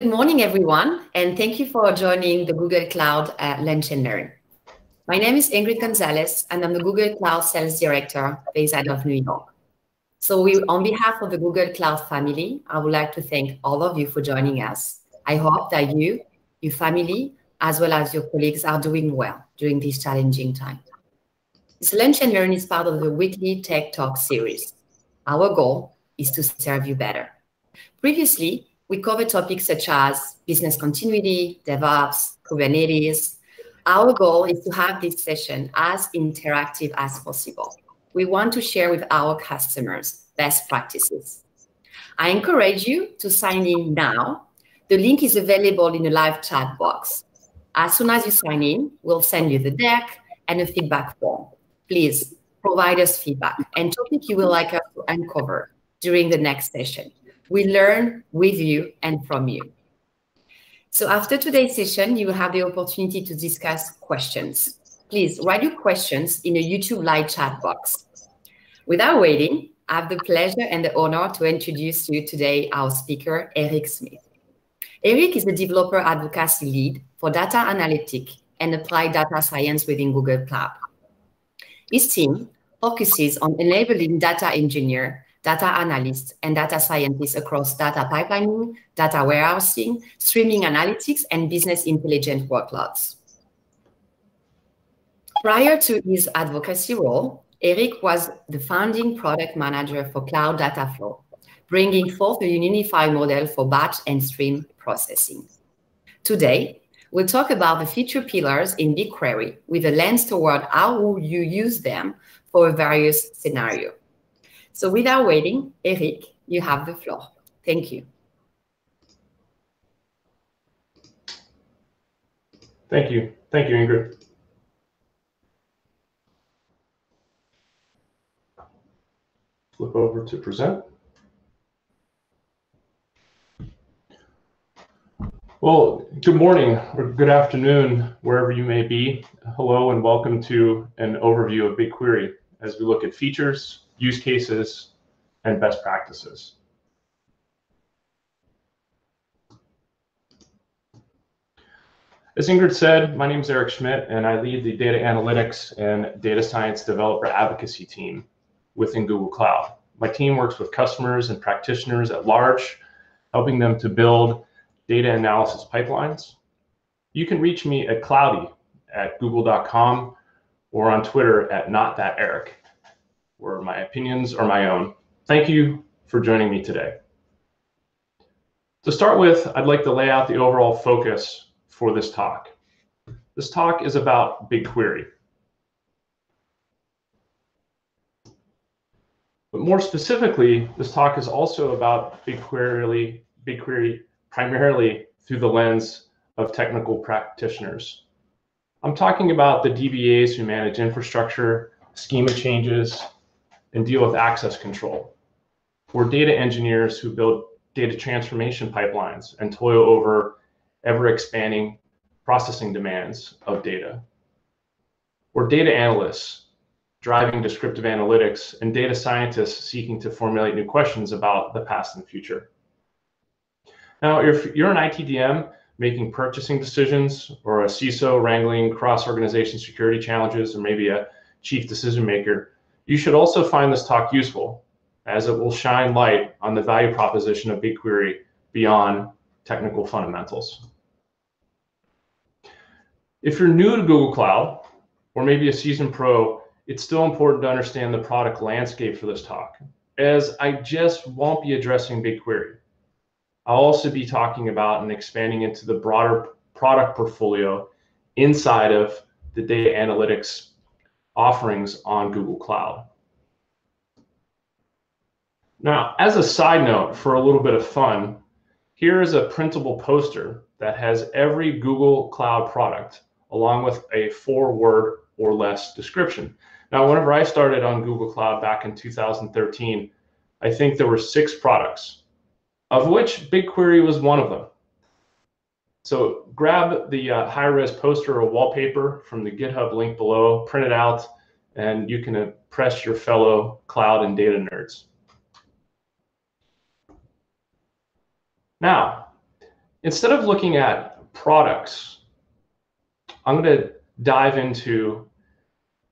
Good morning, everyone, and thank you for joining the Google Cloud uh, Lunch and Learn. My name is Ingrid Gonzalez, and I'm the Google Cloud Sales Director based out of New York. So we, on behalf of the Google Cloud family, I would like to thank all of you for joining us. I hope that you, your family, as well as your colleagues are doing well during this challenging time. This Lunch and Learn is part of the weekly Tech Talk series. Our goal is to serve you better. Previously, we cover topics such as business continuity, DevOps, Kubernetes. Our goal is to have this session as interactive as possible. We want to share with our customers best practices. I encourage you to sign in now. The link is available in the live chat box. As soon as you sign in, we'll send you the deck and a feedback form. Please provide us feedback and topic you would like us to uncover during the next session. We learn with you and from you. So after today's session, you will have the opportunity to discuss questions. Please write your questions in the YouTube live chat box. Without waiting, I have the pleasure and the honor to introduce you today our speaker, Eric Smith. Eric is the developer advocacy lead for data analytic and applied data science within Google Cloud. His team focuses on enabling data engineer data analysts, and data scientists across data pipelining, data warehousing, streaming analytics, and business intelligence workloads. Prior to his advocacy role, Eric was the founding product manager for Cloud Dataflow, bringing forth a unified model for batch and stream processing. Today, we'll talk about the feature pillars in BigQuery with a lens toward how you use them for various scenarios. So without waiting, Eric, you have the floor. Thank you. Thank you. Thank you, Ingrid. Flip over to present. Well, good morning or good afternoon, wherever you may be. Hello and welcome to an overview of BigQuery as we look at features, use cases, and best practices. As Ingrid said, my name is Eric Schmidt, and I lead the data analytics and data science developer advocacy team within Google Cloud. My team works with customers and practitioners at large, helping them to build data analysis pipelines. You can reach me at cloudy at google.com or on Twitter at not that Eric where my opinions are my own. Thank you for joining me today. To start with, I'd like to lay out the overall focus for this talk. This talk is about BigQuery. But more specifically, this talk is also about BigQuery, BigQuery primarily through the lens of technical practitioners. I'm talking about the DBAs who manage infrastructure, schema changes, and deal with access control. We're data engineers who build data transformation pipelines and toil over ever expanding processing demands of data. We're data analysts driving descriptive analytics and data scientists seeking to formulate new questions about the past and future. Now, if you're an ITDM making purchasing decisions or a CISO wrangling cross organization security challenges, or maybe a chief decision maker, you should also find this talk useful as it will shine light on the value proposition of BigQuery beyond technical fundamentals. If you're new to Google Cloud, or maybe a seasoned pro, it's still important to understand the product landscape for this talk, as I just won't be addressing BigQuery. I'll also be talking about and expanding into the broader product portfolio inside of the data analytics offerings on Google Cloud. Now, as a side note, for a little bit of fun, here is a printable poster that has every Google Cloud product along with a four word or less description. Now, whenever I started on Google Cloud back in 2013, I think there were six products, of which BigQuery was one of them. So grab the uh, high-res poster or wallpaper from the GitHub link below, print it out, and you can impress your fellow cloud and data nerds. Now, instead of looking at products, I'm going to dive into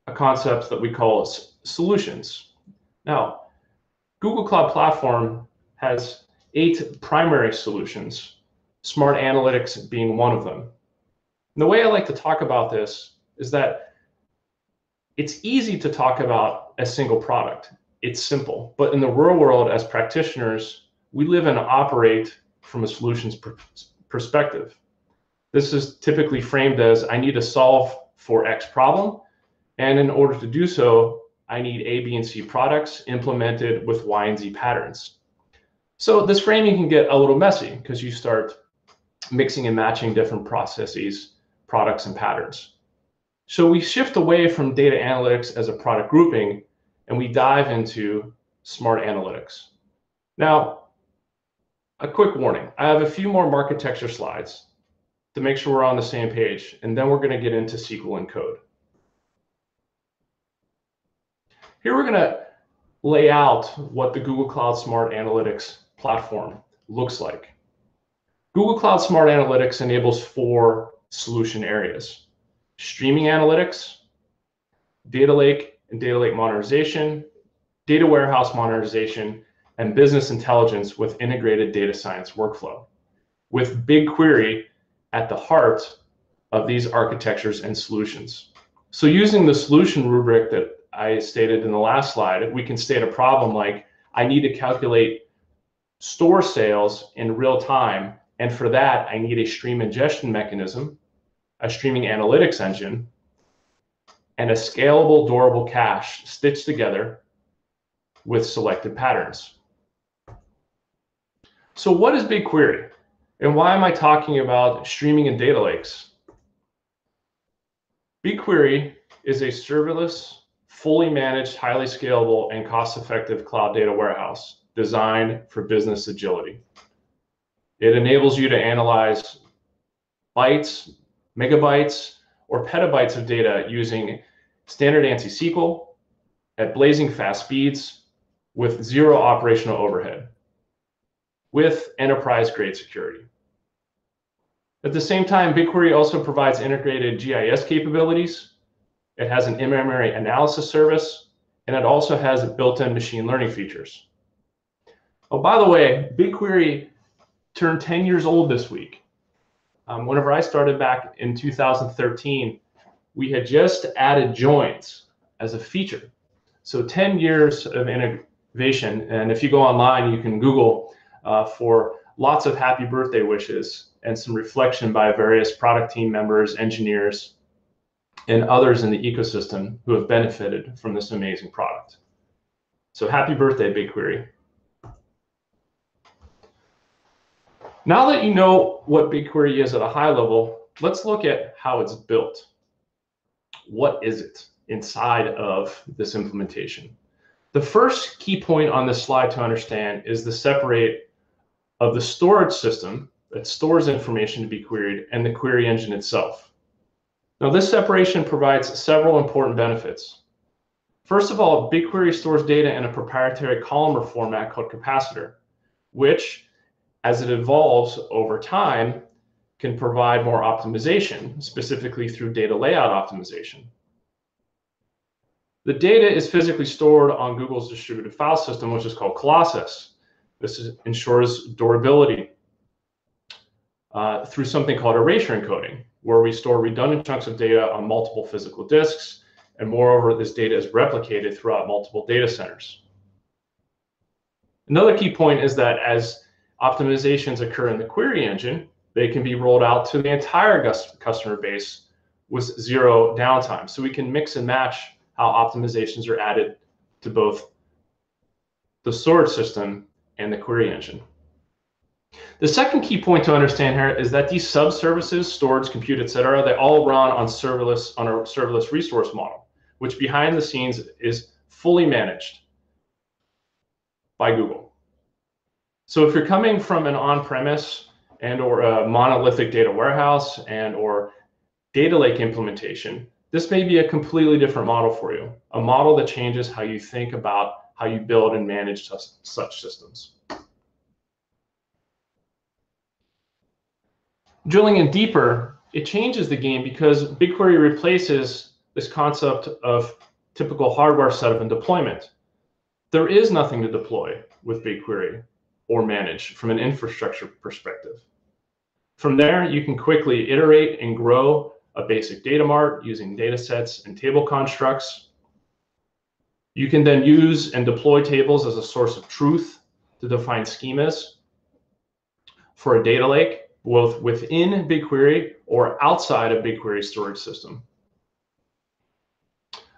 a concept that we call solutions. Now, Google Cloud Platform has eight primary solutions, smart analytics being one of them. And the way I like to talk about this is that it's easy to talk about a single product. It's simple. But in the real world, as practitioners, we live and operate from a solutions per perspective. This is typically framed as I need to solve for X problem. And in order to do so, I need A, B, and C products implemented with Y and Z patterns. So this framing can get a little messy because you start mixing and matching different processes, products, and patterns. So we shift away from data analytics as a product grouping and we dive into smart analytics. Now, a quick warning. I have a few more marketecture slides to make sure we're on the same page, and then we're going to get into SQL and code. Here we're going to lay out what the Google Cloud Smart Analytics platform looks like. Google Cloud Smart Analytics enables four solution areas. Streaming analytics, data lake and data lake modernization, data warehouse modernization, and business intelligence with integrated data science workflow, with BigQuery at the heart of these architectures and solutions. So using the solution rubric that I stated in the last slide, we can state a problem like, I need to calculate store sales in real time. And for that, I need a stream ingestion mechanism, a streaming analytics engine, and a scalable, durable cache stitched together with selected patterns. So what is BigQuery? And why am I talking about streaming and data lakes? BigQuery is a serverless fully managed, highly scalable, and cost-effective cloud data warehouse designed for business agility. It enables you to analyze bytes, megabytes, or petabytes of data using standard ANSI SQL at blazing fast speeds with zero operational overhead, with enterprise-grade security. At the same time, BigQuery also provides integrated GIS capabilities it has an in-memory analysis service, and it also has built-in machine learning features. Oh, by the way, BigQuery turned 10 years old this week. Um, whenever I started back in 2013, we had just added joins as a feature. So 10 years of innovation. And if you go online, you can Google uh, for lots of happy birthday wishes and some reflection by various product team members, engineers, and others in the ecosystem who have benefited from this amazing product. So happy birthday, BigQuery. Now that you know what BigQuery is at a high level, let's look at how it's built. What is it inside of this implementation? The first key point on this slide to understand is the separate of the storage system that stores information to be queried and the query engine itself. Now, this separation provides several important benefits. First of all, BigQuery stores data in a proprietary columnar format called capacitor, which, as it evolves over time, can provide more optimization, specifically through data layout optimization. The data is physically stored on Google's distributed file system, which is called Colossus. This is, ensures durability uh, through something called erasure encoding, where we store redundant chunks of data on multiple physical disks. And moreover, this data is replicated throughout multiple data centers. Another key point is that as optimizations occur in the query engine, they can be rolled out to the entire customer base with zero downtime. So we can mix and match how optimizations are added to both the storage system and the query engine. The second key point to understand here is that these sub-services, storage, compute, et cetera, they all run on serverless on a serverless resource model, which behind the scenes is fully managed by Google. So if you're coming from an on-premise and or a monolithic data warehouse and or data lake implementation, this may be a completely different model for you, a model that changes how you think about how you build and manage such systems. drilling in deeper, it changes the game because BigQuery replaces this concept of typical hardware setup and deployment. There is nothing to deploy with BigQuery or manage from an infrastructure perspective. From there, you can quickly iterate and grow a basic data mart using data sets and table constructs. You can then use and deploy tables as a source of truth to define schemas for a data lake, both within BigQuery or outside of BigQuery storage system.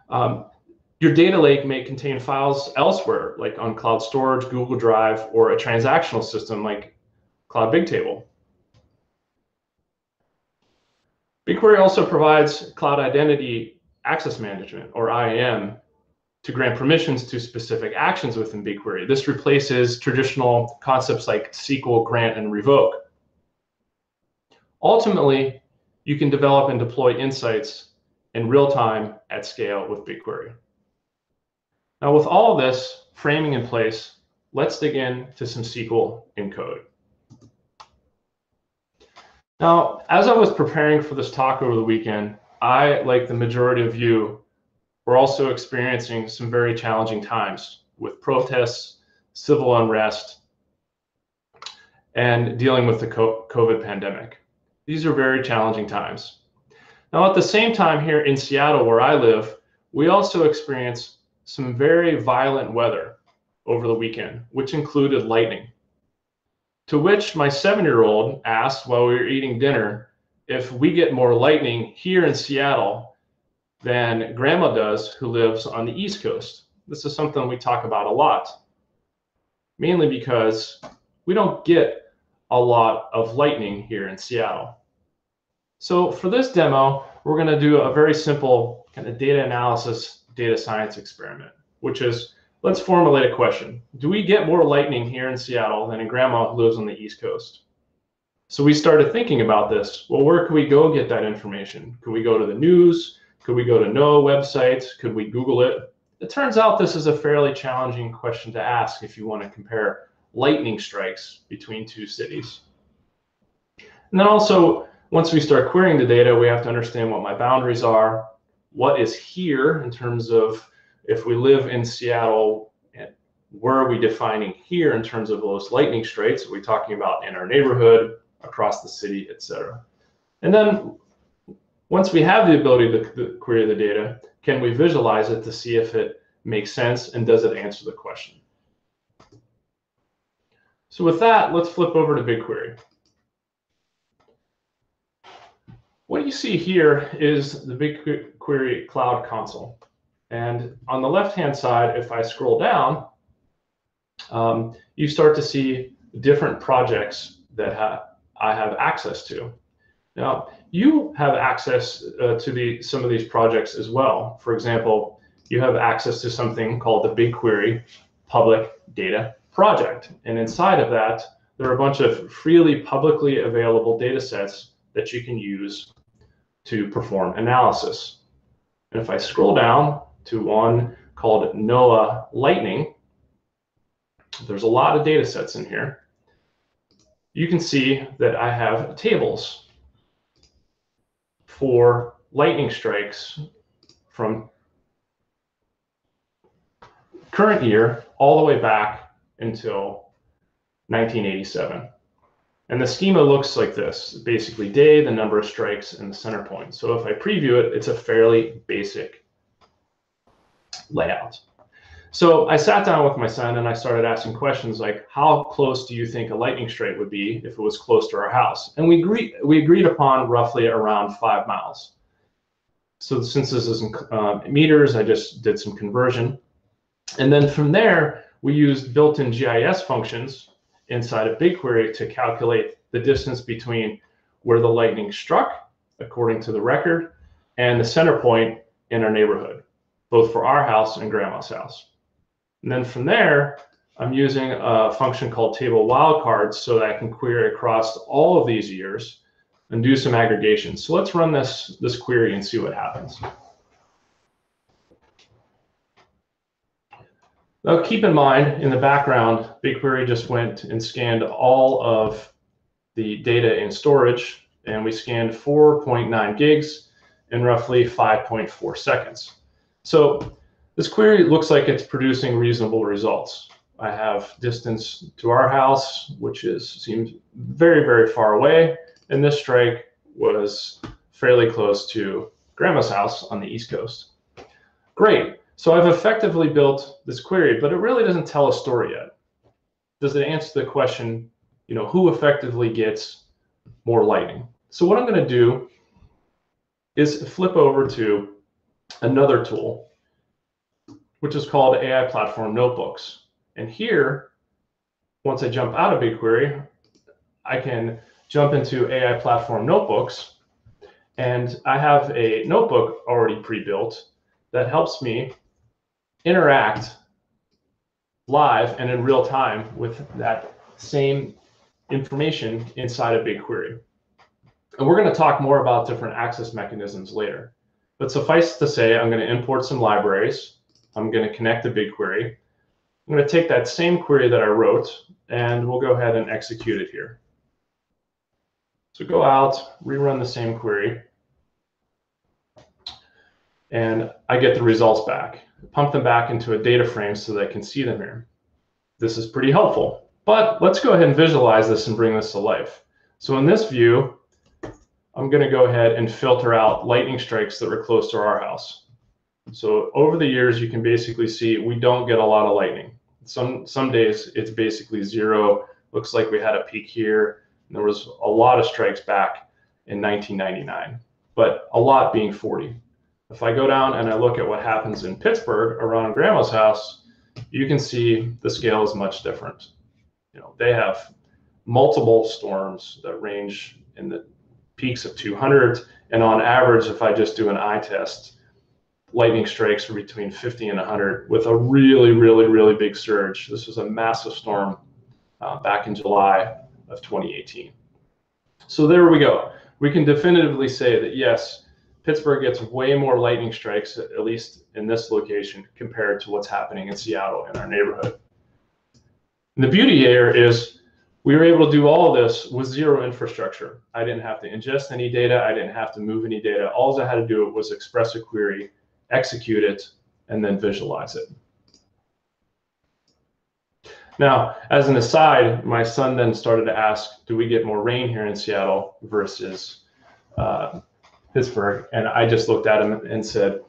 Um, your data lake may contain files elsewhere, like on cloud storage, Google Drive, or a transactional system like Cloud Bigtable. BigQuery also provides Cloud Identity Access Management, or IAM, to grant permissions to specific actions within BigQuery. This replaces traditional concepts like SQL grant and revoke. Ultimately, you can develop and deploy insights in real time at scale with BigQuery. Now with all of this framing in place, let's dig into some SQL in code. Now, as I was preparing for this talk over the weekend, I, like the majority of you, were also experiencing some very challenging times with protests, civil unrest, and dealing with the COVID pandemic. These are very challenging times. Now, at the same time here in Seattle, where I live, we also experience some very violent weather over the weekend, which included lightning. To which my seven year old asked while we were eating dinner if we get more lightning here in Seattle than grandma does, who lives on the East Coast. This is something we talk about a lot, mainly because we don't get a lot of lightning here in Seattle. So for this demo, we're going to do a very simple kind of data analysis data science experiment, which is let's formulate a question. Do we get more lightning here in Seattle than in grandma who lives on the East Coast? So we started thinking about this. Well, where could we go get that information? Could we go to the news? Could we go to NOAA websites? Could we Google it? It turns out this is a fairly challenging question to ask if you want to compare lightning strikes between two cities. And then also, once we start querying the data, we have to understand what my boundaries are, what is here in terms of if we live in Seattle, and where are we defining here in terms of those lightning strikes? Are we talking about in our neighborhood, across the city, et cetera? And then once we have the ability to query the data, can we visualize it to see if it makes sense and does it answer the question? So with that, let's flip over to BigQuery. What you see here is the BigQuery Cloud Console. And on the left-hand side, if I scroll down, um, you start to see different projects that ha I have access to. Now, you have access uh, to the, some of these projects as well. For example, you have access to something called the BigQuery Public Data Project. And inside of that, there are a bunch of freely publicly available data sets that you can use to perform analysis. And if I scroll down to one called NOAA Lightning, there's a lot of data sets in here. You can see that I have tables for lightning strikes from current year all the way back until 1987. And the schema looks like this, basically day, the number of strikes, and the center point. So if I preview it, it's a fairly basic layout. So I sat down with my son and I started asking questions like, how close do you think a lightning strike would be if it was close to our house? And we agreed, we agreed upon roughly around five miles. So since this is in uh, meters, I just did some conversion. And then from there, we used built-in GIS functions inside of BigQuery to calculate the distance between where the lightning struck, according to the record, and the center point in our neighborhood, both for our house and grandma's house. And then from there, I'm using a function called table wildcards so that I can query across all of these years and do some aggregation. So let's run this, this query and see what happens. Now keep in mind, in the background, BigQuery just went and scanned all of the data in storage and we scanned 4.9 gigs in roughly 5.4 seconds. So this query looks like it's producing reasonable results. I have distance to our house, which is seems very, very far away. And this strike was fairly close to grandma's house on the East Coast. Great. So I've effectively built this query, but it really doesn't tell a story yet. Does it answer the question, you know, who effectively gets more lightning? So what I'm going to do is flip over to another tool, which is called AI Platform Notebooks. And here, once I jump out of BigQuery, I can jump into AI Platform Notebooks. And I have a notebook already pre-built that helps me interact live and in real time with that same information inside of BigQuery. And we're going to talk more about different access mechanisms later. But suffice to say, I'm going to import some libraries. I'm going to connect to BigQuery. I'm going to take that same query that I wrote, and we'll go ahead and execute it here. So go out, rerun the same query, and I get the results back. Pump them back into a data frame so they can see them here. This is pretty helpful. But let's go ahead and visualize this and bring this to life. So in this view, I'm going to go ahead and filter out lightning strikes that were close to our house. So over the years, you can basically see we don't get a lot of lightning. Some some days it's basically zero. Looks like we had a peak here. There was a lot of strikes back in 1999, but a lot being 40. If I go down and I look at what happens in Pittsburgh around Grandma's house, you can see the scale is much different. You know, they have multiple storms that range in the peaks of 200, and on average, if I just do an eye test, lightning strikes are between 50 and 100 with a really, really, really big surge. This was a massive storm uh, back in July of 2018. So there we go. We can definitively say that yes, Pittsburgh gets way more lightning strikes, at least in this location, compared to what's happening in Seattle in our neighborhood. And the beauty here is we were able to do all this with zero infrastructure. I didn't have to ingest any data. I didn't have to move any data. All I had to do was express a query execute it, and then visualize it. Now, as an aside, my son then started to ask, do we get more rain here in Seattle versus uh, Pittsburgh? And I just looked at him and said,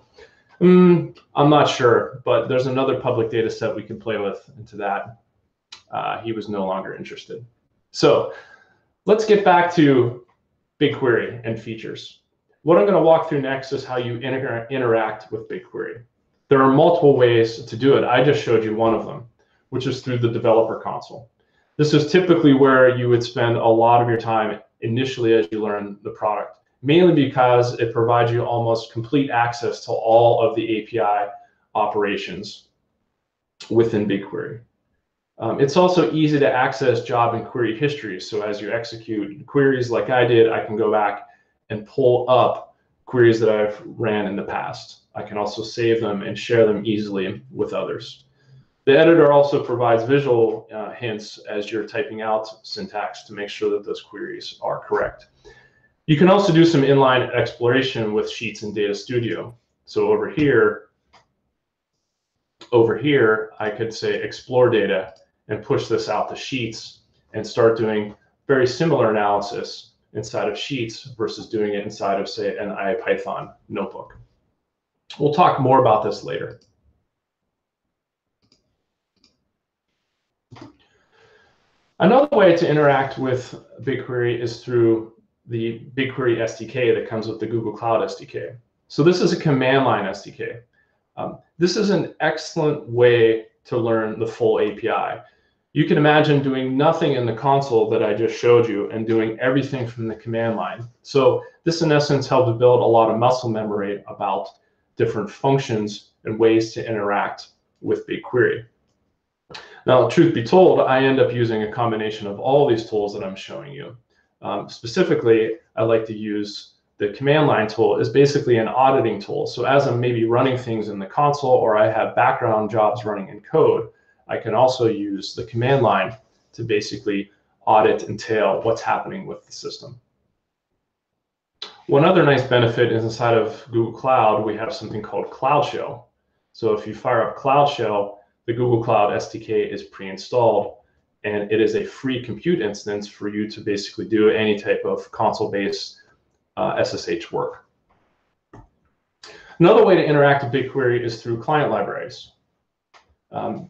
mm, I'm not sure, but there's another public data set we can play with into that. Uh, he was no longer interested. So let's get back to BigQuery and features. What I'm going to walk through next is how you inter interact with BigQuery. There are multiple ways to do it. I just showed you one of them, which is through the developer console. This is typically where you would spend a lot of your time initially as you learn the product, mainly because it provides you almost complete access to all of the API operations within BigQuery. Um, it's also easy to access job and query history. So as you execute queries like I did, I can go back and pull up queries that I've ran in the past. I can also save them and share them easily with others. The editor also provides visual uh, hints as you're typing out syntax to make sure that those queries are correct. You can also do some inline exploration with Sheets and Data Studio. So over here, over here, I could say explore data and push this out to Sheets and start doing very similar analysis inside of Sheets versus doing it inside of, say, an IPython notebook. We'll talk more about this later. Another way to interact with BigQuery is through the BigQuery SDK that comes with the Google Cloud SDK. So this is a command line SDK. Um, this is an excellent way to learn the full API you can imagine doing nothing in the console that I just showed you and doing everything from the command line. So this in essence helped build a lot of muscle memory about different functions and ways to interact with BigQuery. Now, truth be told, I end up using a combination of all these tools that I'm showing you. Um, specifically, I like to use the command line tool is basically an auditing tool. So as I'm maybe running things in the console or I have background jobs running in code, I can also use the command line to basically audit and tail what's happening with the system. One other nice benefit is inside of Google Cloud, we have something called Cloud Shell. So if you fire up Cloud Shell, the Google Cloud SDK is pre-installed and it is a free compute instance for you to basically do any type of console-based uh, SSH work. Another way to interact with BigQuery is through client libraries. Um,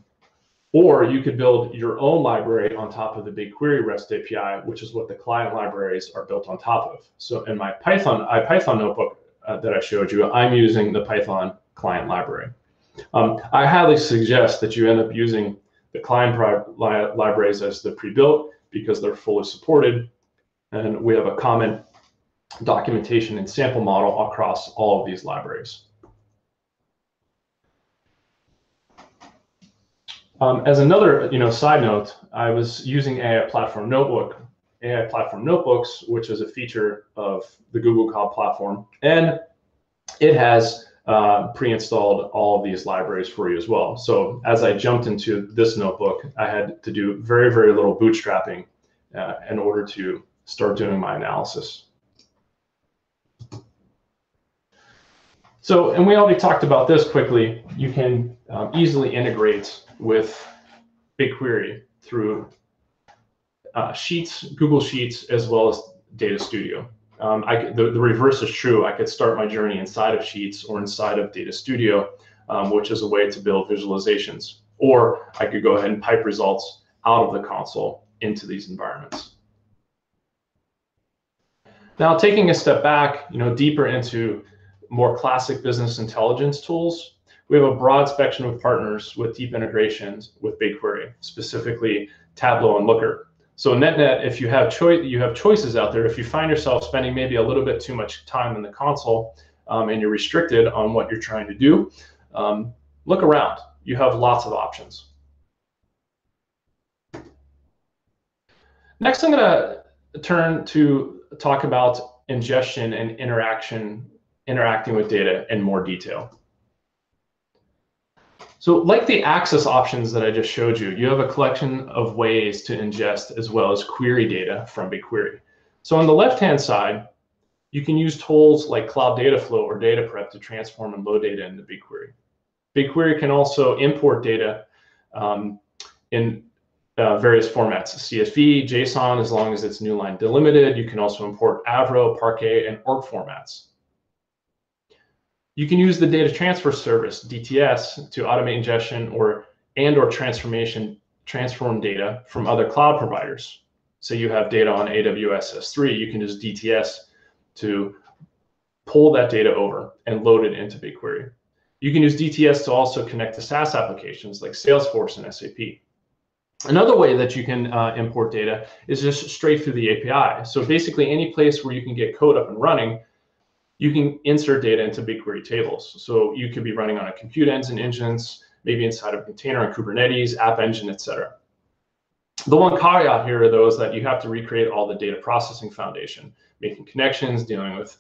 or you could build your own library on top of the BigQuery REST API, which is what the client libraries are built on top of. So in my Python IPython notebook uh, that I showed you, I'm using the Python client library. Um, I highly suggest that you end up using the client li libraries as the pre-built because they're fully supported. And we have a common documentation and sample model across all of these libraries. Um, as another, you know, side note, I was using AI Platform Notebook, AI Platform Notebooks, which is a feature of the Google Cloud Platform, and it has uh, pre-installed all of these libraries for you as well. So as I jumped into this notebook, I had to do very, very little bootstrapping uh, in order to start doing my analysis. So, and we already talked about this quickly. You can um, easily integrate with BigQuery through uh, Sheets, Google Sheets, as well as Data Studio. Um, I, the, the reverse is true. I could start my journey inside of Sheets or inside of Data Studio, um, which is a way to build visualizations. Or I could go ahead and pipe results out of the console into these environments. Now, taking a step back, you know, deeper into more classic business intelligence tools, we have a broad spectrum of partners with deep integrations with BigQuery, specifically Tableau and Looker. So net net, if you have choice, you have choices out there. If you find yourself spending maybe a little bit too much time in the console um, and you're restricted on what you're trying to do, um, look around. You have lots of options. Next, I'm going to turn to talk about ingestion and interaction, interacting with data in more detail. So like the access options that I just showed you, you have a collection of ways to ingest as well as query data from BigQuery. So on the left-hand side, you can use tools like Cloud Dataflow or Data Prep to transform and load data into BigQuery. BigQuery can also import data um, in uh, various formats, CSV, JSON, as long as it's new line delimited. You can also import Avro, Parquet, and ORC formats. You can use the data transfer service, DTS, to automate ingestion or and or transformation, transform data from other cloud providers. So you have data on AWS S3, you can use DTS to pull that data over and load it into BigQuery. You can use DTS to also connect to SaaS applications like Salesforce and SAP. Another way that you can uh, import data is just straight through the API. So basically any place where you can get code up and running, you can insert data into BigQuery tables. So you could be running on a compute engine instance, maybe inside of a container on Kubernetes, App Engine, etc. The one caveat here, though, is that you have to recreate all the data processing foundation, making connections, dealing with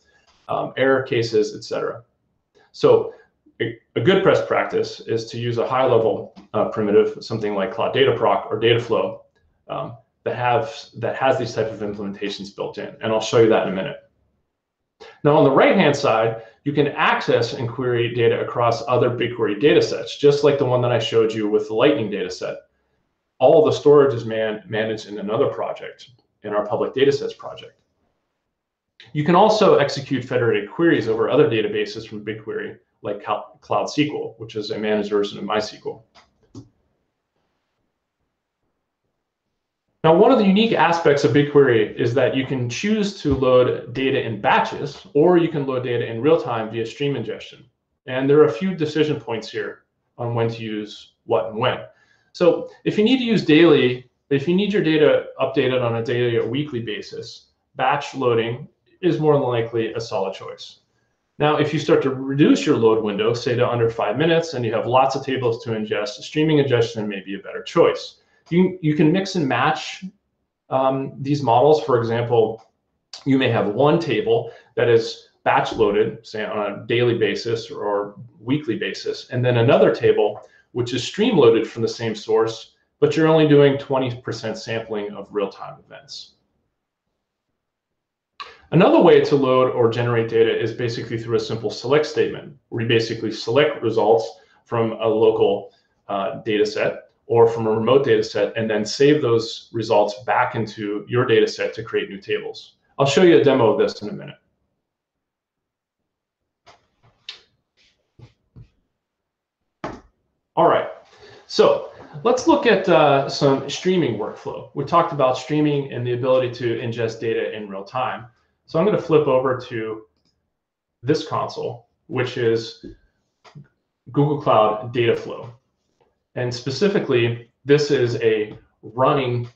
um, error cases, etc. So a, a, good best practice is to use a high-level uh, primitive, something like Cloud Dataproc or Dataflow, um, that have that has these type of implementations built in, and I'll show you that in a minute. Now on the right-hand side, you can access and query data across other BigQuery datasets, just like the one that I showed you with the Lightning dataset. All the storage is man managed in another project, in our public datasets project. You can also execute federated queries over other databases from BigQuery, like Cloud SQL, which is a managed version of MySQL. Now, one of the unique aspects of BigQuery is that you can choose to load data in batches, or you can load data in real time via stream ingestion. And there are a few decision points here on when to use what and when. So if you need to use daily, if you need your data updated on a daily or weekly basis, batch loading is more than likely a solid choice. Now, if you start to reduce your load window, say to under five minutes, and you have lots of tables to ingest, streaming ingestion may be a better choice. You, you can mix and match um, these models. For example, you may have one table that is batch loaded, say on a daily basis or weekly basis, and then another table which is stream loaded from the same source, but you're only doing 20% sampling of real-time events. Another way to load or generate data is basically through a simple select statement, where you basically select results from a local uh, data set or from a remote data set and then save those results back into your data set to create new tables. I'll show you a demo of this in a minute. All right, so let's look at uh, some streaming workflow. We talked about streaming and the ability to ingest data in real time. So I'm going to flip over to this console, which is Google Cloud Dataflow. And specifically, this is a running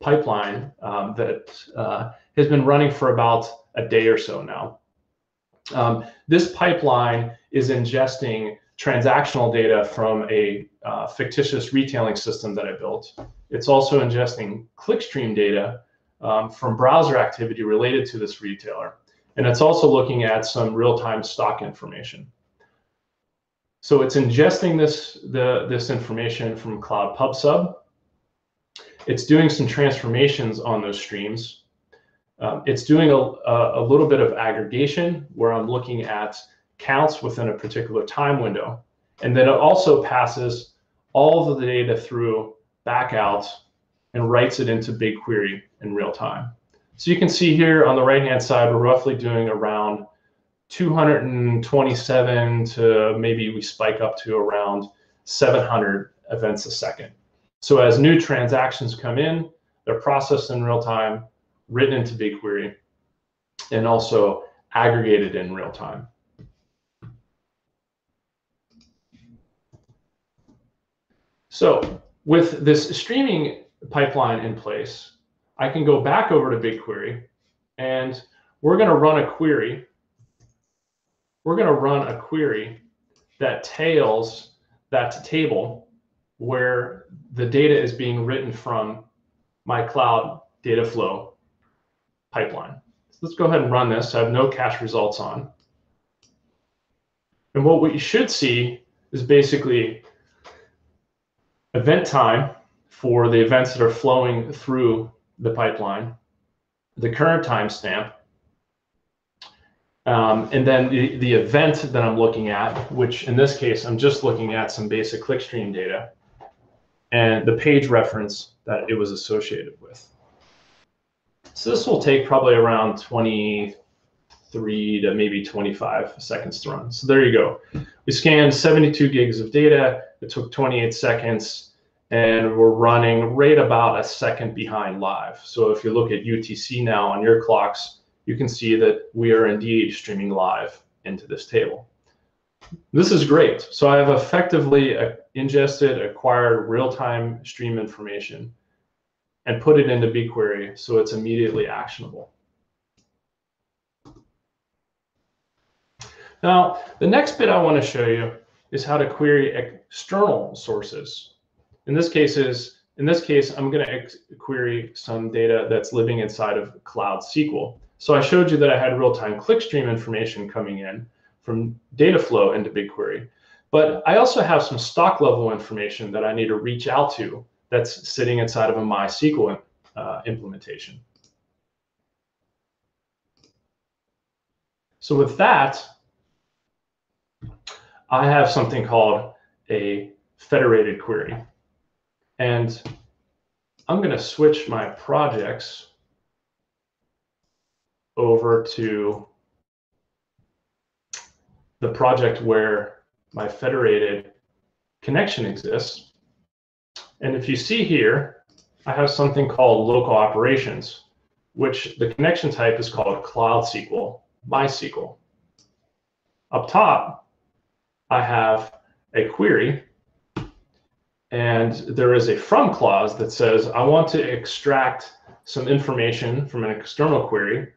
pipeline um, that uh, has been running for about a day or so now. Um, this pipeline is ingesting transactional data from a uh, fictitious retailing system that I built. It's also ingesting clickstream data um, from browser activity related to this retailer. And it's also looking at some real-time stock information. So it's ingesting this, the, this information from Cloud Pub Sub. It's doing some transformations on those streams. Um, it's doing a, a, a little bit of aggregation where I'm looking at counts within a particular time window. And then it also passes all of the data through back out and writes it into BigQuery in real time. So you can see here on the right-hand side, we're roughly doing around 227 to maybe we spike up to around 700 events a second. So as new transactions come in, they're processed in real time, written into BigQuery, and also aggregated in real time. So with this streaming pipeline in place, I can go back over to BigQuery and we're going to run a query. We're going to run a query that tails that table where the data is being written from my cloud data flow pipeline. So let's go ahead and run this. I have no cache results on. And what we should see is basically event time for the events that are flowing through the pipeline, the current timestamp, um, and then the, the event that I'm looking at, which in this case, I'm just looking at some basic clickstream data and the page reference that it was associated with. So this will take probably around 23 to maybe 25 seconds to run. So there you go. We scanned 72 gigs of data. It took 28 seconds and we're running right about a second behind live. So if you look at UTC now on your clocks, you can see that we are indeed streaming live into this table. This is great. So I have effectively uh, ingested, acquired real-time stream information and put it into BigQuery so it's immediately actionable. Now, the next bit I want to show you is how to query external sources in this case is in this case, I'm going to query some data that's living inside of Cloud SQL. So I showed you that I had real-time clickstream information coming in from data flow into BigQuery. But I also have some stock level information that I need to reach out to that's sitting inside of a MySQL uh, implementation. So with that, I have something called a federated query. And I'm going to switch my projects over to the project where my federated connection exists. And if you see here, I have something called local operations, which the connection type is called Cloud SQL, MySQL. Up top, I have a query and there is a from clause that says, I want to extract some information from an external query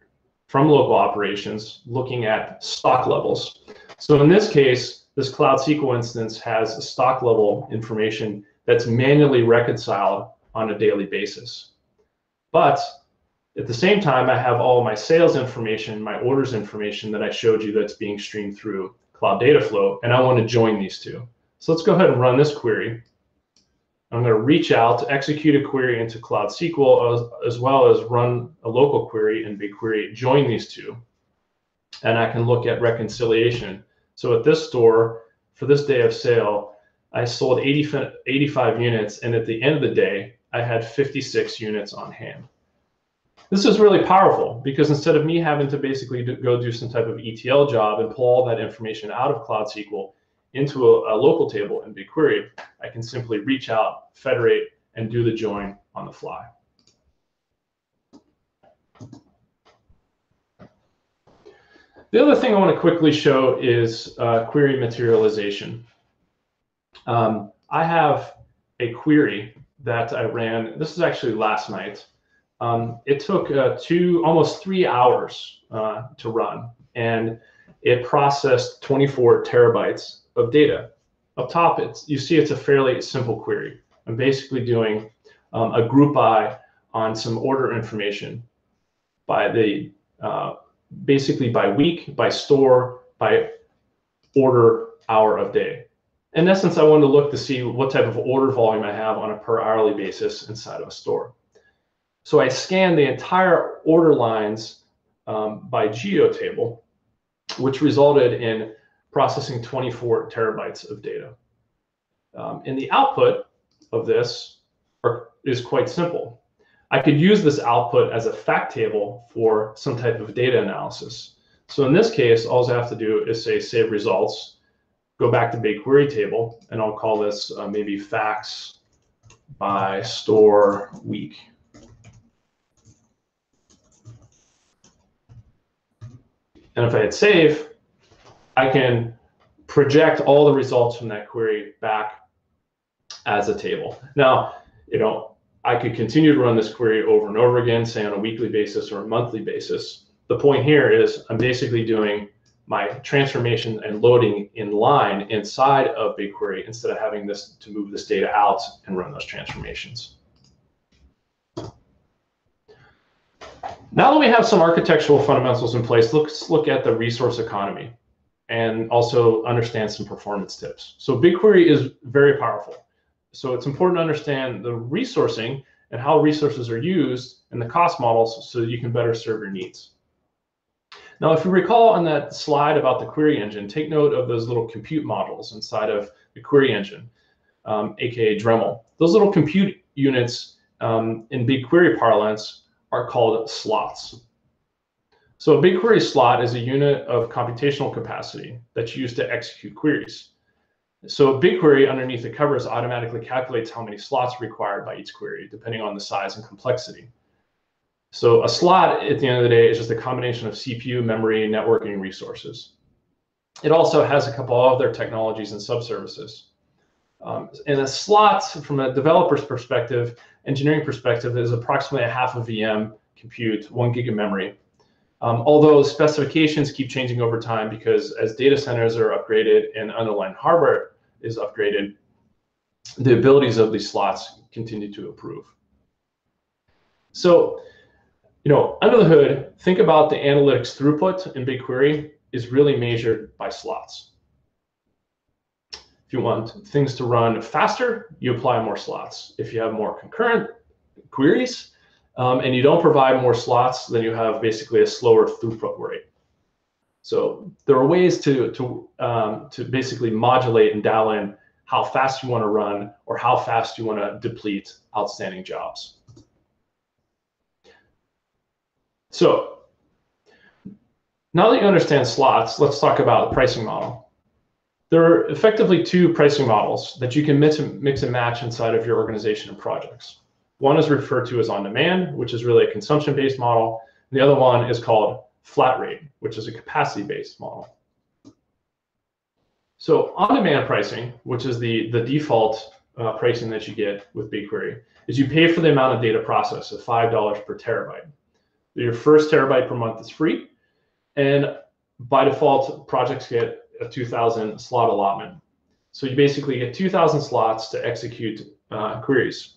from local operations looking at stock levels. So in this case, this Cloud SQL instance has stock level information that's manually reconciled on a daily basis. But at the same time, I have all my sales information, my orders information that I showed you that's being streamed through Cloud Dataflow, and I want to join these two. So let's go ahead and run this query. I'm going to reach out to execute a query into Cloud SQL as, as well as run a local query in BigQuery, join these two. And I can look at reconciliation. So at this store, for this day of sale, I sold 80, 85 units. And at the end of the day, I had 56 units on hand. This is really powerful because instead of me having to basically do, go do some type of ETL job and pull all that information out of Cloud SQL into a, a local table in BigQuery, I can simply reach out, federate, and do the join on the fly. The other thing I want to quickly show is uh, query materialization. Um, I have a query that I ran. This is actually last night. Um, it took uh, two, almost three hours uh, to run, and it processed 24 terabytes of data. Up top, it's, you see it's a fairly simple query. I'm basically doing um, a group by on some order information by the uh, basically by week, by store, by order hour of day. In essence, I wanted to look to see what type of order volume I have on a per hourly basis inside of a store. So I scanned the entire order lines um, by geotable, which resulted in processing 24 terabytes of data. Um, and the output of this are, is quite simple. I could use this output as a fact table for some type of data analysis. So in this case, all I have to do is say save results, go back to BigQuery table, and I'll call this uh, maybe facts by store week. And if I hit save, I can project all the results from that query back as a table. Now, you know, I could continue to run this query over and over again, say on a weekly basis or a monthly basis. The point here is I'm basically doing my transformation and loading in line inside of BigQuery instead of having this to move this data out and run those transformations. Now that we have some architectural fundamentals in place, let's look at the resource economy and also understand some performance tips. So BigQuery is very powerful. So it's important to understand the resourcing and how resources are used and the cost models so you can better serve your needs. Now, if you recall on that slide about the query engine, take note of those little compute models inside of the query engine, um, aka Dremel. Those little compute units um, in BigQuery parlance are called slots. So a BigQuery slot is a unit of computational capacity that's used to execute queries. So BigQuery underneath the covers automatically calculates how many slots required by each query, depending on the size and complexity. So a slot at the end of the day is just a combination of CPU, memory, networking resources. It also has a couple of other technologies and subservices. Um, and a slot, from a developer's perspective, engineering perspective, is approximately a half a VM compute, one gig of memory. Um, although specifications keep changing over time because as data centers are upgraded and underlying hardware is upgraded, the abilities of these slots continue to improve. So, you know, under the hood, think about the analytics throughput in BigQuery is really measured by slots. If you want things to run faster, you apply more slots. If you have more concurrent queries um, and you don't provide more slots, then you have basically a slower throughput rate. So there are ways to, to, um, to basically modulate and dial in how fast you want to run or how fast you want to deplete outstanding jobs. So now that you understand slots, let's talk about the pricing model. There are effectively two pricing models that you can mix and, mix and match inside of your organization and projects. One is referred to as on demand, which is really a consumption based model. The other one is called flat rate, which is a capacity based model. So on demand pricing, which is the, the default uh, pricing that you get with BigQuery, is you pay for the amount of data processed at $5 per terabyte. Your first terabyte per month is free. And by default, projects get a 2000 slot allotment. So you basically get 2000 slots to execute uh, queries.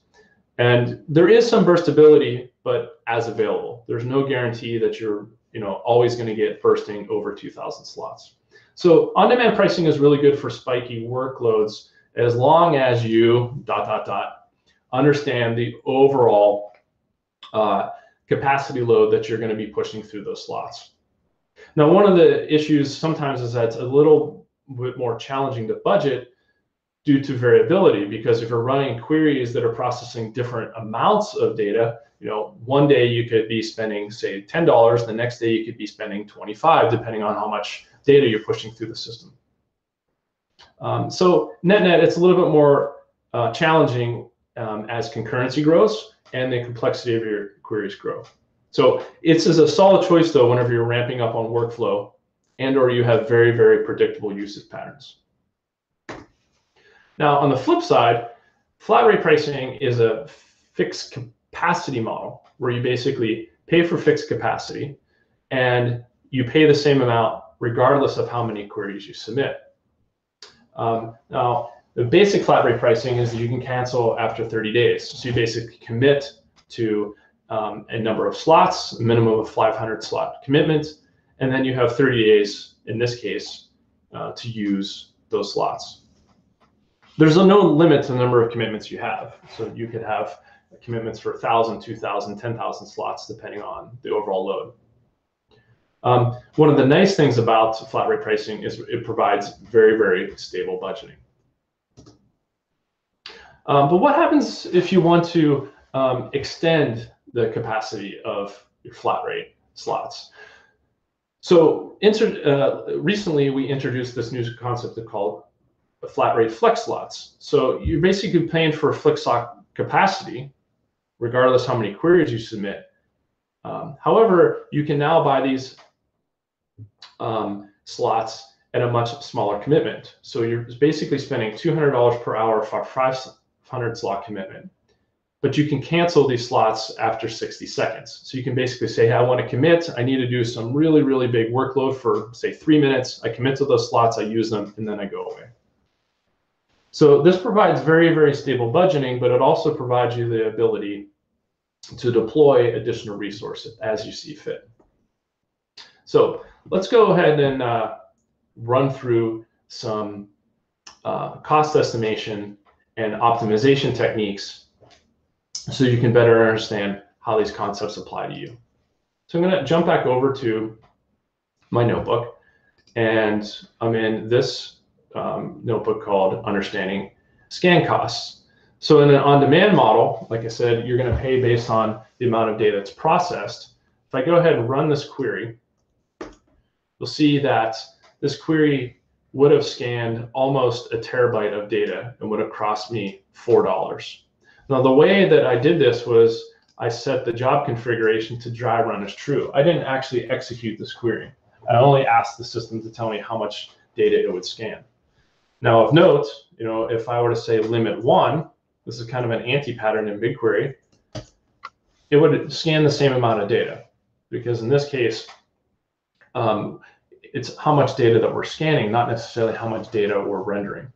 And there is some burstability, but as available. There's no guarantee that you're you know, always going to get bursting over 2000 slots. So on-demand pricing is really good for spiky workloads as long as you dot, dot, dot, understand the overall uh, capacity load that you're going to be pushing through those slots. Now, one of the issues sometimes is that it's a little bit more challenging to budget due to variability because if you're running queries that are processing different amounts of data, you know, one day you could be spending say $10, the next day you could be spending 25 depending on how much data you're pushing through the system. Um, so net net, it's a little bit more uh, challenging um, as concurrency grows and the complexity of your queries grow. So it's a solid choice though whenever you're ramping up on workflow and or you have very, very predictable usage patterns. Now on the flip side, flat rate pricing is a fixed capacity model where you basically pay for fixed capacity and you pay the same amount regardless of how many queries you submit. Um, now, the basic flat rate pricing is that you can cancel after 30 days. So you basically commit to um, a number of slots, a minimum of 500 slot commitment, and then you have 30 days, in this case, uh, to use those slots. There's no limit to the number of commitments you have. So you could have commitments for 1,000, 2,000, 10,000 slots, depending on the overall load. Um, one of the nice things about flat rate pricing is it provides very, very stable budgeting. Um, but what happens if you want to um, extend the capacity of your flat rate slots? So uh, recently we introduced this new concept called flat rate flex slots. So you're basically paying for flex slot capacity, regardless how many queries you submit. Um, however, you can now buy these um, slots at a much smaller commitment. So you're basically spending $200 per hour for a 500 slot commitment. But you can cancel these slots after 60 seconds. So you can basically say, hey, I want to commit. I need to do some really, really big workload for, say, three minutes. I commit to those slots, I use them, and then I go away. So this provides very, very stable budgeting, but it also provides you the ability to deploy additional resources as you see fit. So let's go ahead and uh, run through some uh, cost estimation and optimization techniques so you can better understand how these concepts apply to you. So I'm going to jump back over to my notebook and I'm in this um, notebook called Understanding Scan Costs. So in an on-demand model, like I said, you're going to pay based on the amount of data that's processed. If I go ahead and run this query, you'll see that this query would have scanned almost a terabyte of data and would have cost me $4. Now, the way that I did this was I set the job configuration to dry run as true. I didn't actually execute this query. I only asked the system to tell me how much data it would scan. Now, of note, you know, if I were to say limit one, this is kind of an anti-pattern in BigQuery, it would scan the same amount of data because in this case, um, it's how much data that we're scanning, not necessarily how much data we're rendering.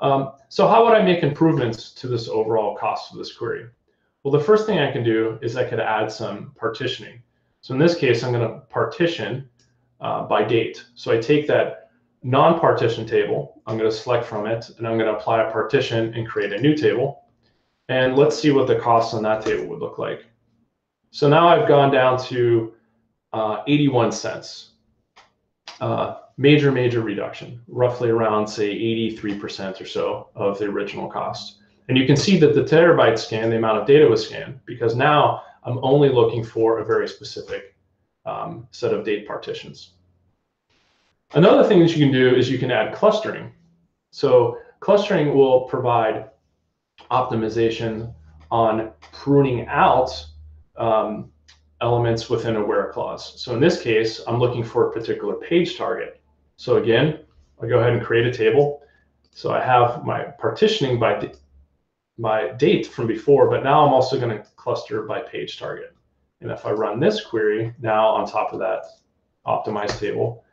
Um, so how would I make improvements to this overall cost of this query? Well, the first thing I can do is I could add some partitioning. So in this case, I'm going to partition uh, by date. So I take that non-partition table, I'm going to select from it, and I'm going to apply a partition and create a new table. And let's see what the cost on that table would look like. So now I've gone down to uh, 81 cents uh, major, major reduction, roughly around, say, 83% or so of the original cost. And you can see that the terabyte scan, the amount of data was scanned, because now I'm only looking for a very specific um, set of date partitions. Another thing that you can do is you can add clustering. So clustering will provide optimization on pruning out um, elements within a where clause. So in this case, I'm looking for a particular page target. So again, I'll go ahead and create a table. So I have my partitioning by my date from before, but now I'm also going to cluster by page target. And if I run this query now on top of that optimized table,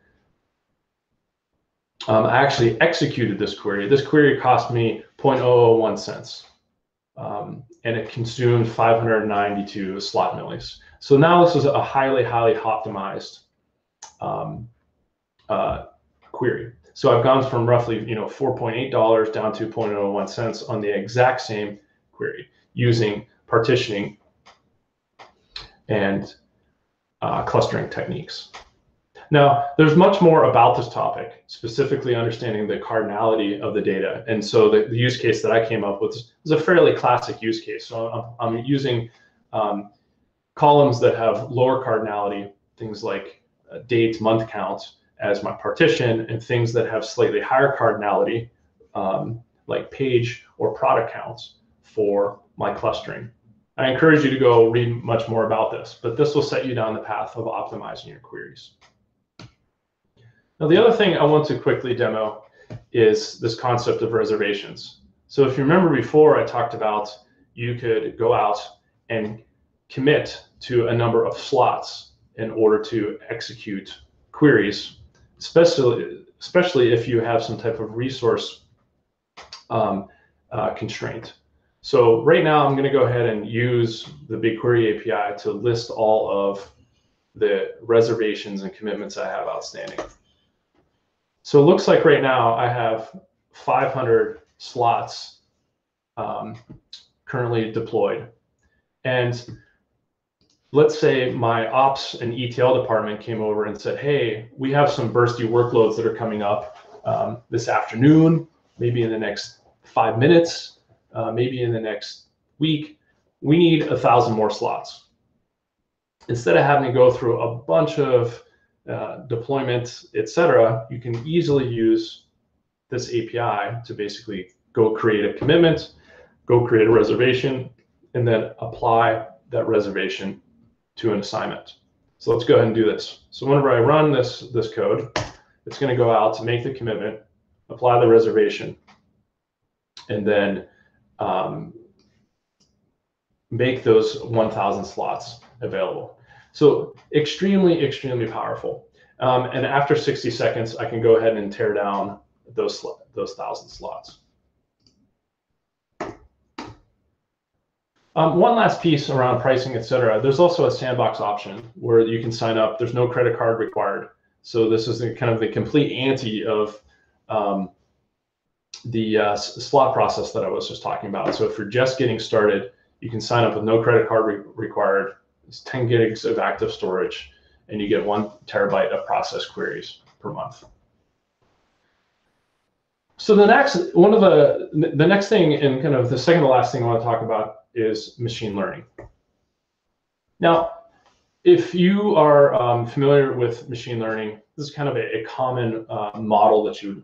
um, I actually executed this query. This query cost me 0.001 cents. Um, and it consumed 592 slot millis. So now this is a highly, highly optimized um, uh, query. So I've gone from roughly, you know, $4.8 down to 0.01 cents on the exact same query using partitioning and uh, clustering techniques. Now, there's much more about this topic, specifically understanding the cardinality of the data. And so the, the use case that I came up with is a fairly classic use case. So I'm, I'm using um, columns that have lower cardinality, things like uh, date, month counts as my partition, and things that have slightly higher cardinality, um, like page or product counts for my clustering. I encourage you to go read much more about this, but this will set you down the path of optimizing your queries. Now, the other thing I want to quickly demo is this concept of reservations. So if you remember before, I talked about you could go out and commit to a number of slots in order to execute queries, especially, especially if you have some type of resource um, uh, constraint. So right now I'm going to go ahead and use the BigQuery API to list all of the reservations and commitments I have outstanding. So it looks like right now I have 500 slots um, currently deployed. And let's say my ops and ETL department came over and said, hey, we have some bursty workloads that are coming up um, this afternoon, maybe in the next five minutes, uh, maybe in the next week. We need a thousand more slots. Instead of having to go through a bunch of uh, deployment, etc., you can easily use this API to basically go create a commitment, go create a reservation, and then apply that reservation to an assignment. So let's go ahead and do this. So whenever I run this, this code, it's going to go out to make the commitment, apply the reservation, and then um, make those 1,000 slots available. So extremely, extremely powerful. Um, and after 60 seconds, I can go ahead and tear down those, those thousand slots. Um, one last piece around pricing, et cetera. There's also a sandbox option where you can sign up. There's no credit card required. So this is the, kind of the complete ante of um, the uh, slot process that I was just talking about. So if you're just getting started, you can sign up with no credit card re required. It's 10 gigs of active storage, and you get one terabyte of process queries per month. So the next one of the the next thing and kind of the second to last thing I want to talk about is machine learning. Now, if you are um, familiar with machine learning, this is kind of a, a common uh, model that you would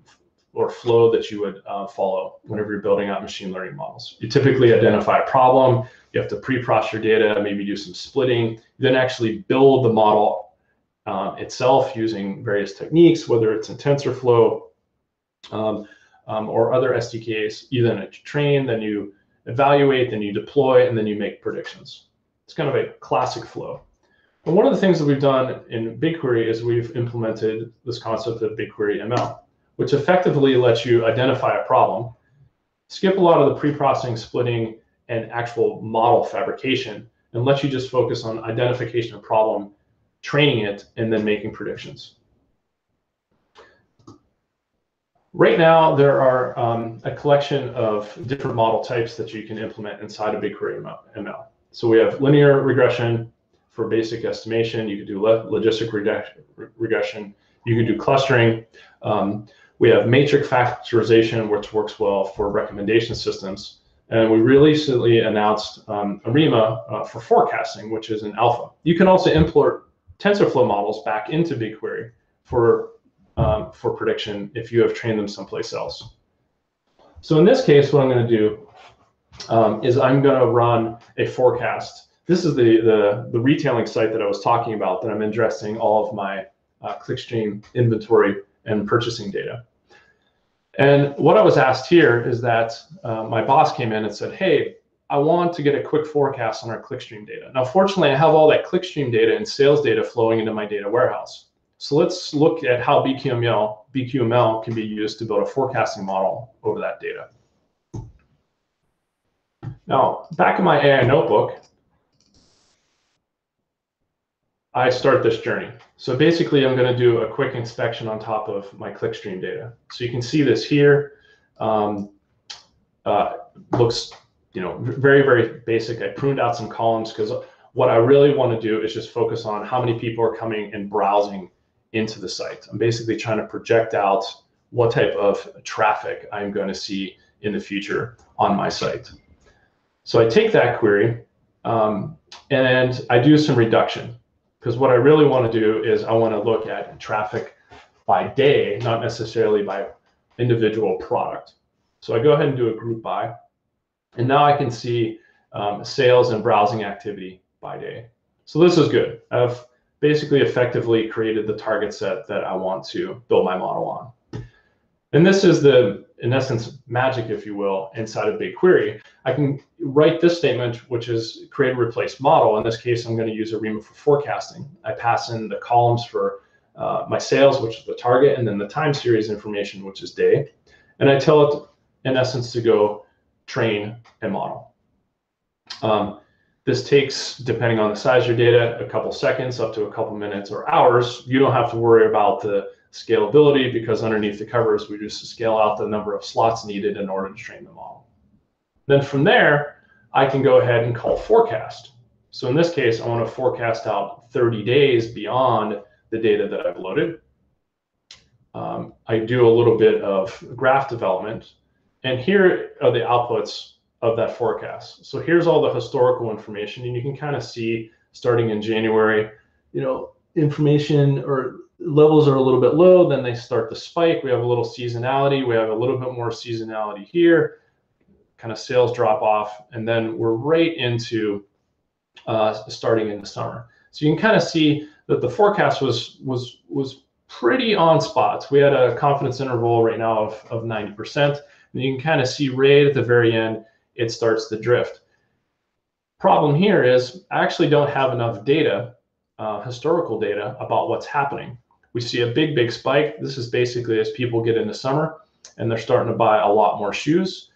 or flow that you would uh, follow whenever you're building out machine learning models. You typically identify a problem, you have to pre-process your data, maybe do some splitting, then actually build the model um, itself using various techniques, whether it's in TensorFlow um, um, or other SDKs. You then train, then you evaluate, then you deploy, and then you make predictions. It's kind of a classic flow. And one of the things that we've done in BigQuery is we've implemented this concept of BigQuery ML, which effectively lets you identify a problem, skip a lot of the pre-processing, splitting, and actual model fabrication, and let you just focus on identification of problem, training it, and then making predictions. Right now, there are um, a collection of different model types that you can implement inside of BigQuery ML. So we have linear regression for basic estimation. You could do logistic regression. You could do clustering. Um, we have matrix factorization, which works well for recommendation systems. And we recently announced um, ARIMA uh, for forecasting, which is an alpha. You can also import TensorFlow models back into BigQuery for um, for prediction if you have trained them someplace else. So in this case, what I'm going to do um, is I'm going to run a forecast. This is the, the, the retailing site that I was talking about that I'm addressing all of my uh, clickstream inventory and purchasing data. And what I was asked here is that uh, my boss came in and said, hey, I want to get a quick forecast on our clickstream data. Now, fortunately, I have all that clickstream data and sales data flowing into my data warehouse. So let's look at how BQML, BQML can be used to build a forecasting model over that data. Now, back in my AI notebook, I start this journey. So basically, I'm going to do a quick inspection on top of my clickstream data. So you can see this here. Um, uh, looks you know, very, very basic. I pruned out some columns because what I really want to do is just focus on how many people are coming and browsing into the site. I'm basically trying to project out what type of traffic I'm going to see in the future on my site. So I take that query um, and I do some reduction because what I really want to do is I want to look at traffic by day, not necessarily by individual product. So I go ahead and do a group by, and now I can see um, sales and browsing activity by day. So this is good. I've basically effectively created the target set that I want to build my model on. And this is the, in essence, magic, if you will, inside of BigQuery. I can write this statement, which is create a replace model. In this case, I'm going to use ARIMA for forecasting. I pass in the columns for uh, my sales, which is the target, and then the time series information, which is day. And I tell it, in essence, to go train a model. Um, this takes, depending on the size of your data, a couple seconds up to a couple minutes or hours. You don't have to worry about the scalability because underneath the covers, we just scale out the number of slots needed in order to train the model. Then from there, I can go ahead and call forecast. So in this case, I want to forecast out 30 days beyond the data that I've loaded. Um, I do a little bit of graph development. And here are the outputs of that forecast. So here's all the historical information, and you can kind of see starting in January, you know, information or levels are a little bit low, then they start to spike. We have a little seasonality. We have a little bit more seasonality here, kind of sales drop off, and then we're right into uh, starting in the summer. So you can kind of see that the forecast was was was pretty on spots. We had a confidence interval right now of, of 90%. And you can kind of see right at the very end, it starts to drift. Problem here is I actually don't have enough data, uh, historical data about what's happening. We see a big, big spike. This is basically as people get into summer and they're starting to buy a lot more shoes.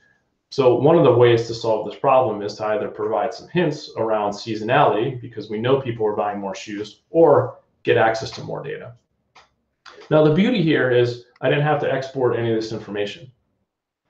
So one of the ways to solve this problem is to either provide some hints around seasonality because we know people are buying more shoes or get access to more data. Now the beauty here is I didn't have to export any of this information.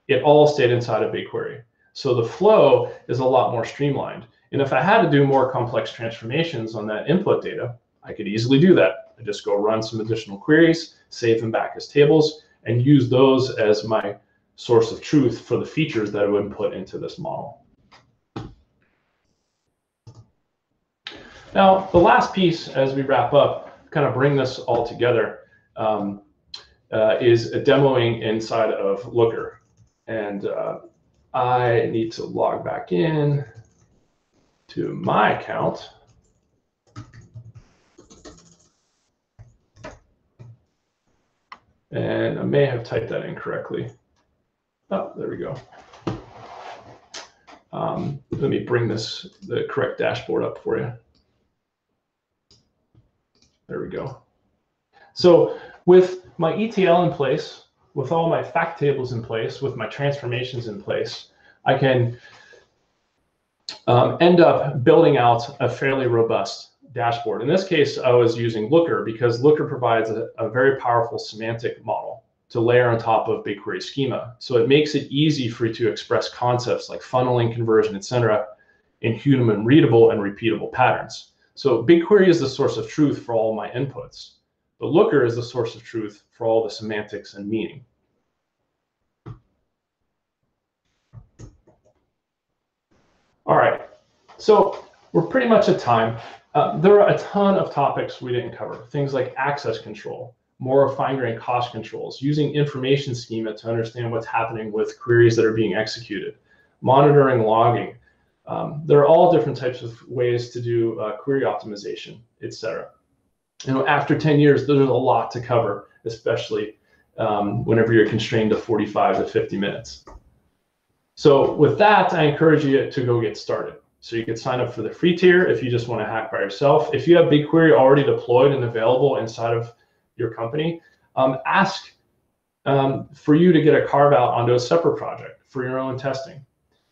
It all stayed inside of BigQuery. So the flow is a lot more streamlined. And if I had to do more complex transformations on that input data, I could easily do that. I just go run some additional queries, save them back as tables, and use those as my source of truth for the features that I would put into this model. Now, the last piece as we wrap up, kind of bring this all together, um, uh, is a demoing inside of Looker. And uh, I need to log back in to my account. And I may have typed that incorrectly. Oh, there we go. Um, let me bring this, the correct dashboard up for you. There we go. So with my ETL in place, with all my fact tables in place, with my transformations in place, I can um, end up building out a fairly robust dashboard. In this case, I was using Looker because Looker provides a, a very powerful semantic model to layer on top of BigQuery schema. So it makes it easy for you to express concepts like funneling, conversion, etc., in human readable and repeatable patterns. So BigQuery is the source of truth for all my inputs. But Looker is the source of truth for all the semantics and meaning. All right, so we're pretty much at time. Uh, there are a ton of topics we didn't cover. Things like access control, more fine-grained cost controls, using information schema to understand what's happening with queries that are being executed, monitoring logging. Um, there are all different types of ways to do uh, query optimization, etc you know, after 10 years, there's a lot to cover, especially um, whenever you're constrained to 45 to 50 minutes. So with that, I encourage you to go get started. So you can sign up for the free tier if you just want to hack by yourself. If you have BigQuery already deployed and available inside of your company, um, ask um, for you to get a carve out onto a separate project for your own testing.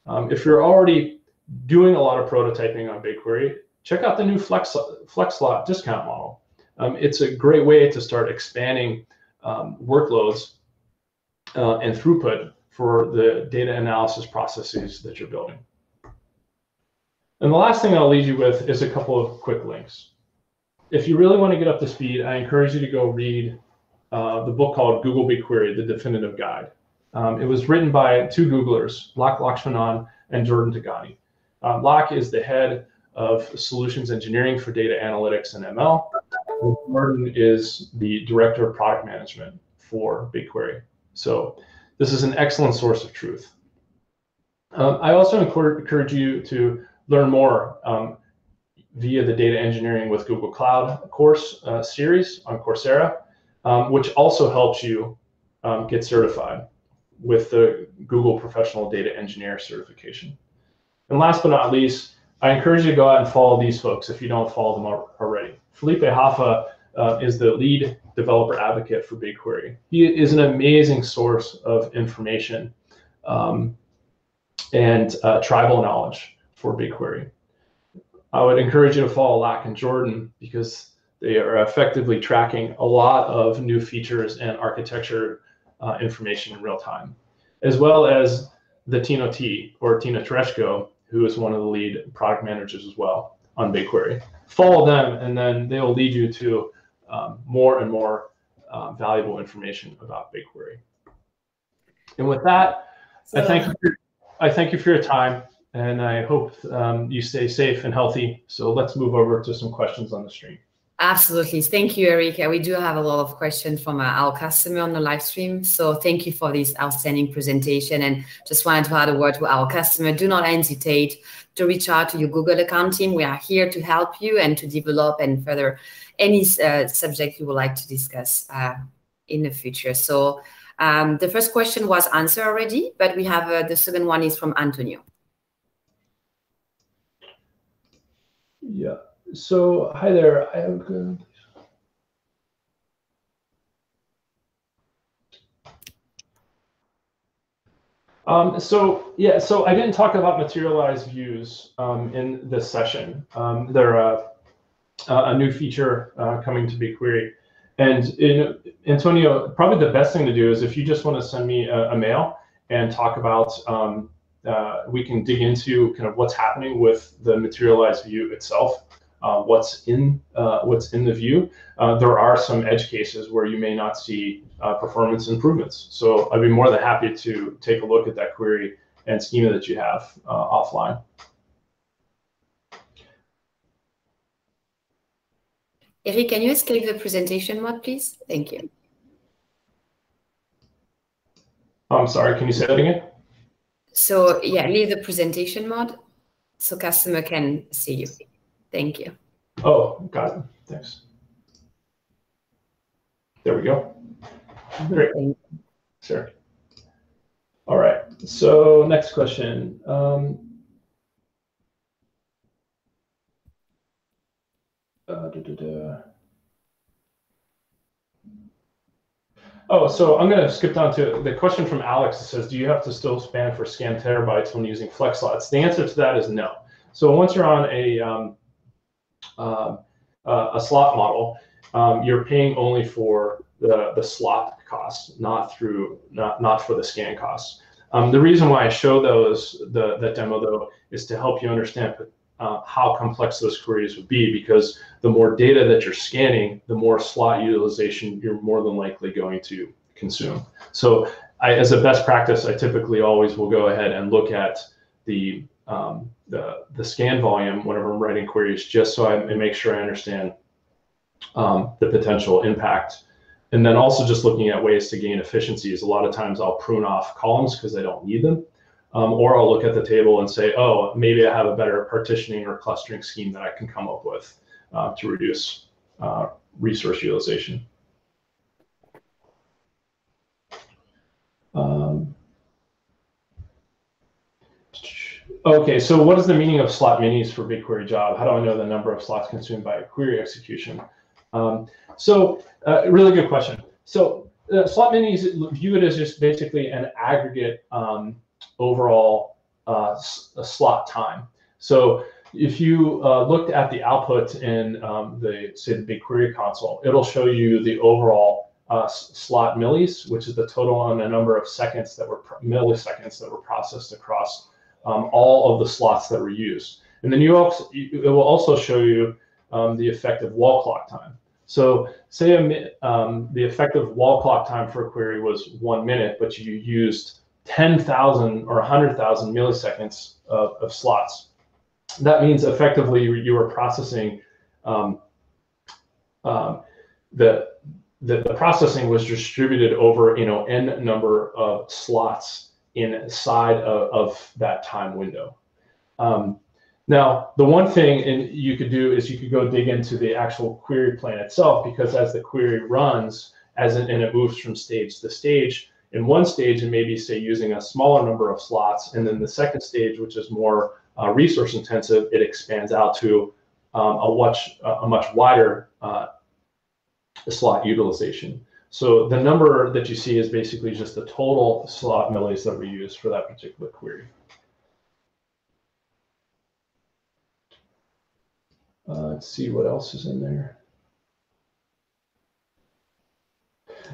Um, if you're already doing a lot of prototyping on BigQuery, check out the new Flex, FlexSlot discount model um, it's a great way to start expanding um, workloads uh, and throughput for the data analysis processes that you're building. And the last thing I'll leave you with is a couple of quick links. If you really want to get up to speed, I encourage you to go read uh, the book called Google BigQuery, The Definitive Guide. Um, it was written by two Googlers, Lak Lakshmanan and Jordan Tigani. Um, Lak is the head of solutions engineering for data analytics and ML. Jordan is the director of product management for BigQuery. So this is an excellent source of truth. Um, I also encourage you to learn more um, via the Data Engineering with Google Cloud course uh, series on Coursera, um, which also helps you um, get certified with the Google Professional Data Engineer certification. And last but not least, I encourage you to go out and follow these folks if you don't follow them already. Felipe Hoffa uh, is the lead developer advocate for BigQuery. He is an amazing source of information um, and uh, tribal knowledge for BigQuery. I would encourage you to follow Lak and Jordan because they are effectively tracking a lot of new features and architecture uh, information in real time, as well as the Tino T or Tino Tereshko, who is one of the lead product managers as well on BigQuery. Follow them, and then they will lead you to um, more and more uh, valuable information about BigQuery. And with that, so, I thank you. For, I thank you for your time, and I hope um, you stay safe and healthy. So let's move over to some questions on the stream. Absolutely. Thank you, Erika. We do have a lot of questions from our customer on the live stream. So thank you for this outstanding presentation. And just wanted to add a word to our customer. Do not hesitate to reach out to your Google account team. We are here to help you and to develop and further any uh, subject you would like to discuss uh, in the future. So um, the first question was answered already, but we have uh, the second one is from Antonio. Yeah. So hi there. I have uh, Um, so yeah, so I didn't talk about materialized views um, in this session. Um, they're a, a, new feature uh, coming to BigQuery. And in, Antonio, probably the best thing to do is if you just want to send me a, a mail and talk about, um, uh, we can dig into kind of what's happening with the materialized view itself uh, what's in uh, what's in the view. Uh, there are some edge cases where you may not see uh, performance improvements. So I'd be more than happy to take a look at that query and schema that you have uh, offline. Eric, can you escape the presentation mode, please? Thank you. I'm sorry, can you say that again? So yeah, leave the presentation mode so customer can see you. Thank you. Oh, got it. Thanks. There we go. Great. Sure. All right. So next question. Um, uh, da, da, da. Oh, so I'm going to skip down to the question from Alex that says, do you have to still span for scan terabytes when using flex slots? The answer to that is no. So once you're on a um, uh, a slot model, um, you're paying only for the, the slot cost, not through not not for the scan costs. Um, the reason why I show those the that demo though is to help you understand uh, how complex those queries would be because the more data that you're scanning, the more slot utilization you're more than likely going to consume. So I, as a best practice, I typically always will go ahead and look at the um, the, the scan volume whenever I'm writing queries, just so I make sure I understand um, the potential impact. And then also just looking at ways to gain efficiencies. A lot of times I'll prune off columns because I don't need them. Um, or I'll look at the table and say, oh, maybe I have a better partitioning or clustering scheme that I can come up with uh, to reduce uh, resource utilization. Um, Okay, so what is the meaning of slot millis for BigQuery job? How do I know the number of slots consumed by a query execution? Um, so uh, really good question. So uh, slot millis view it as just basically an aggregate um, overall uh, slot time. So if you uh, looked at the output in um, the say the BigQuery console, it'll show you the overall uh, slot millis, which is the total on the number of seconds that were milliseconds that were processed across um, all of the slots that were used. And then you also, it will also show you um, the effective wall clock time. So say um, the effective wall clock time for a query was one minute, but you used 10,000 or 100,000 milliseconds of, of, slots. That means effectively you were processing um, um, the, the, the processing was distributed over you know n number of slots inside of, of that time window. Um, now, the one thing and you could do is you could go dig into the actual query plan itself because as the query runs, as in, and it moves from stage to stage, in one stage and maybe say using a smaller number of slots, and then the second stage, which is more uh, resource intensive, it expands out to um, a much a much wider uh, slot utilization. So the number that you see is basically just the total slot millis that we use for that particular query. Uh, let's see what else is in there.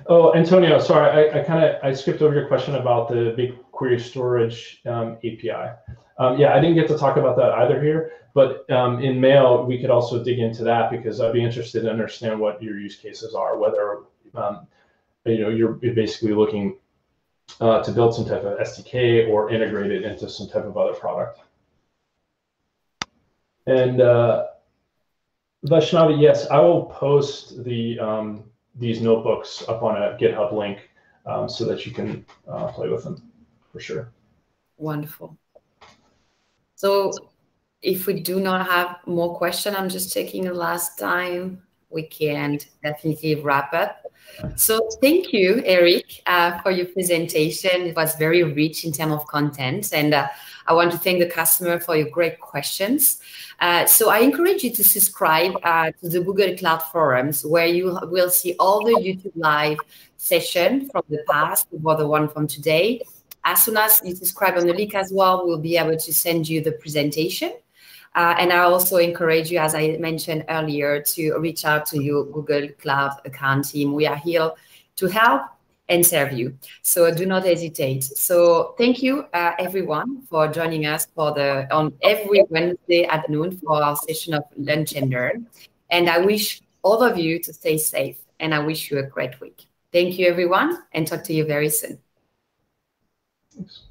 Oh, Antonio, sorry, I, I kind of I skipped over your question about the BigQuery storage um, API. Um, yeah, I didn't get to talk about that either here, but um, in mail we could also dig into that because I'd be interested to understand what your use cases are, whether um, you know you're, basically looking uh, to build some type of SDK or integrate it into some type of other product. And uh, Vaishnavi, yes, I will post the um, these notebooks up on a GitHub link um, so that you can uh, play with them for sure. Wonderful. So if we do not have more questions, I'm just checking the last time. We can definitely wrap up. So thank you, Eric, uh, for your presentation. It was very rich in terms of content. And uh, I want to thank the customer for your great questions. Uh, so I encourage you to subscribe uh, to the Google Cloud Forums, where you will see all the YouTube live session from the past or the one from today. As soon as you subscribe on the link as well, we'll be able to send you the presentation. Uh, and I also encourage you, as I mentioned earlier, to reach out to your Google Cloud account team. We are here to help and serve you. So do not hesitate. So thank you, uh, everyone, for joining us for the on every Wednesday at noon for our session of lunch and learn. And I wish all of you to stay safe, and I wish you a great week. Thank you, everyone, and talk to you very soon. Thanks.